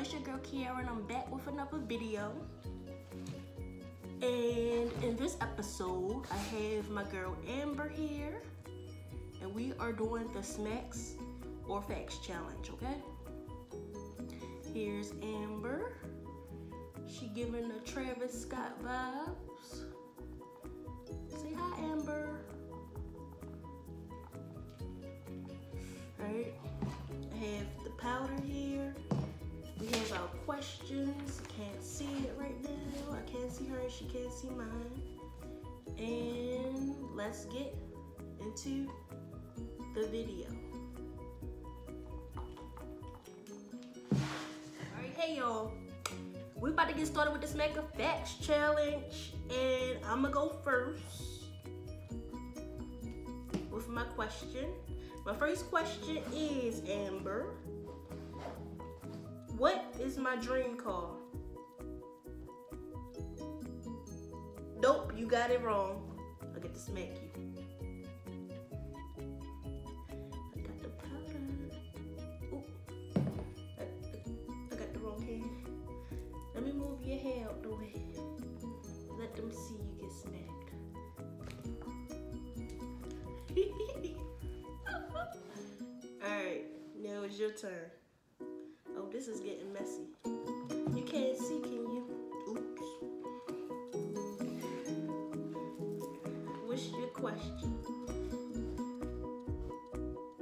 it's your girl Kiara and I'm back with another video. And in this episode, I have my girl Amber here. And we are doing the Smacks or Facts challenge, okay? Here's Amber. She giving the Travis Scott vibes. Say hi, Amber. Alright, I have the powder here. Questions. Can't see it right now. I can't see her, she can't see mine. And let's get into the video. Alright, hey y'all. We about to get started with this Mega Facts Challenge. And I'm gonna go first with my question. My first question is, Amber, what is my dream car? Nope, you got it wrong. I get to smack you. I got the powder. Ooh, I, got the wrong hand. Let me move your hair out the way. Let them see you get smacked. Alright, now it's your turn. This is getting messy. You can't see, can you? Oops. What's your question?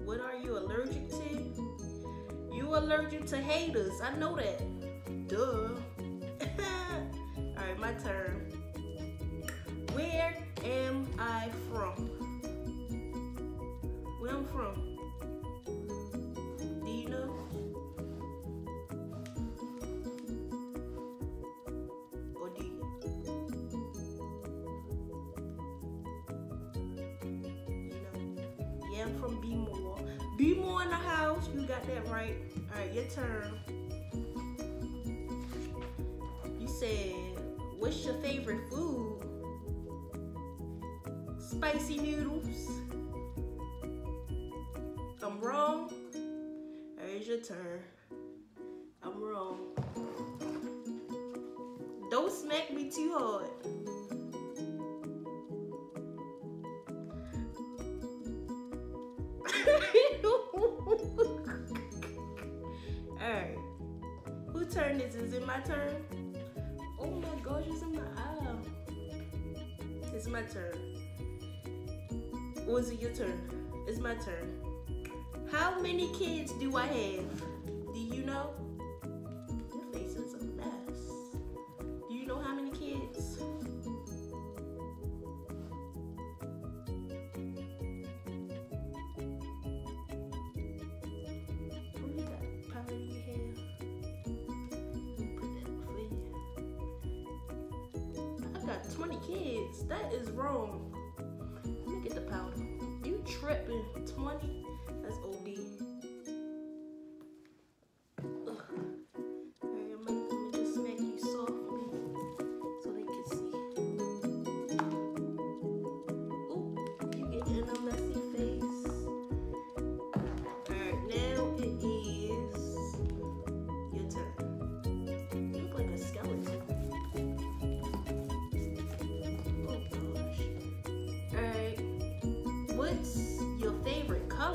What are you allergic to? You allergic to haters. I know that. Duh. Alright, my turn. Where am I from? Where I'm from? House. You got that right. Alright, your turn. You said, what's your favorite food? Spicy noodles. I'm wrong. It's your turn. I'm wrong. Don't smack me too hard. turn is Is it my turn? Oh my gosh, it's in my eye. It's my turn. Or is it your turn? It's my turn. How many kids do I have? Do you know? Got 20 kids. That is wrong. Let me get the powder. You tripping. 20? That's OD.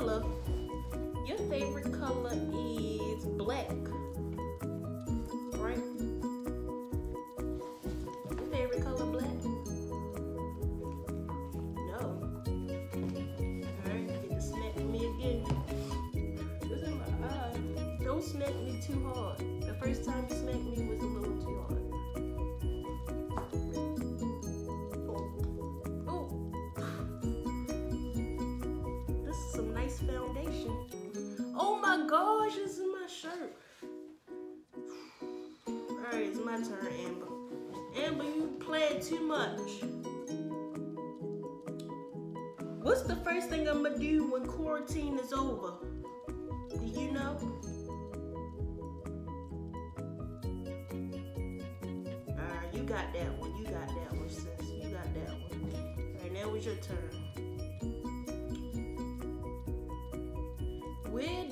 Color? Your favorite color is black. Right? Your favorite color black? No. Alright, get to smack me again. This in my eye. Don't smack me too hard. The first time you smacked me was foundation. Oh my gosh, this is my shirt. Alright, it's my turn, Amber. Amber, you played too much. What's the first thing I'm gonna do when quarantine is over? Do you know? Alright, you got that one. You got that one, sis. You got that one. Alright, now it's your turn.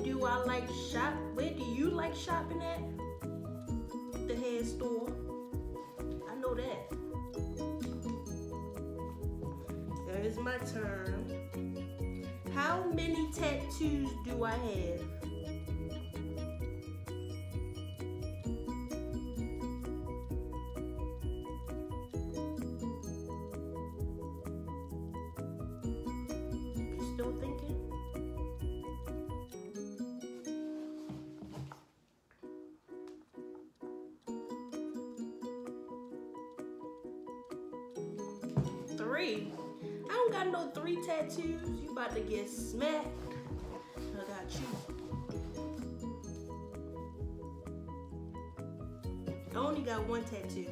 Do I like shop? Where do you like shopping at? The hair store. I know that. It's my turn. How many tattoos do I have? still thinking? Three. I don't got no three tattoos. You about to get smacked. I got you. I only got one tattoo.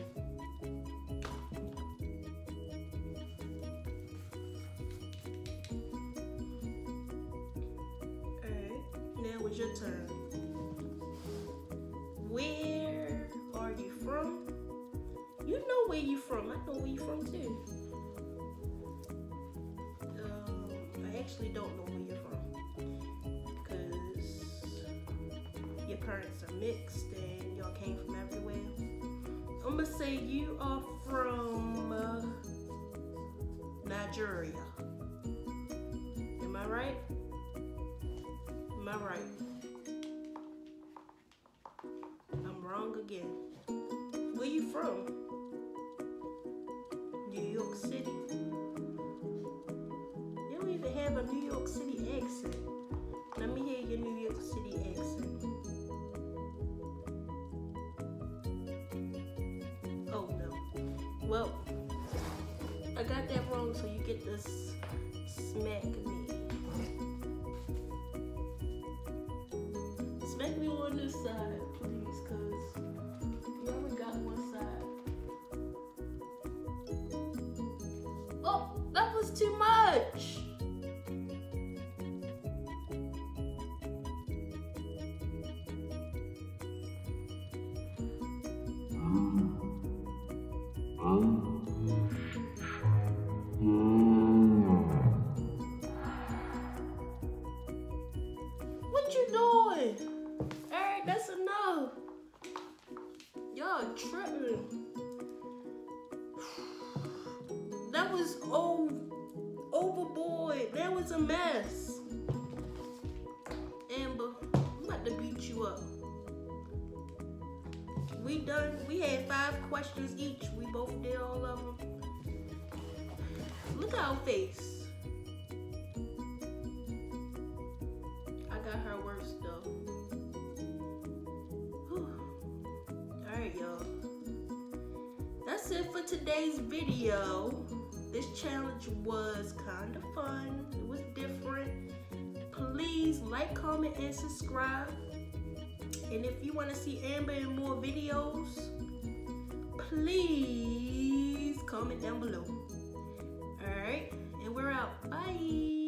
Your turn. Where are you from? You know where you from. I know where you from too. Actually don't know where you're from because your parents are mixed and y'all came from everywhere. I'm gonna say you are from uh, Nigeria. Am I right? Am I right? I'm wrong again. Where you from? New York City. Accent. Let me hear your New York City accent. Oh no. Well, I got that wrong, so you get this smack me. Smack me on this side, doing? Alright, that's enough. Y'all tripping. That was oh overboard. That was a mess. Amber, I'm about to beat you up. We done. We had five questions each. We both did all of them. Look at our face. That's it for today's video. This challenge was kind of fun. It was different. Please like, comment, and subscribe. And if you want to see Amber in more videos, please comment down below. Alright, and we're out. Bye.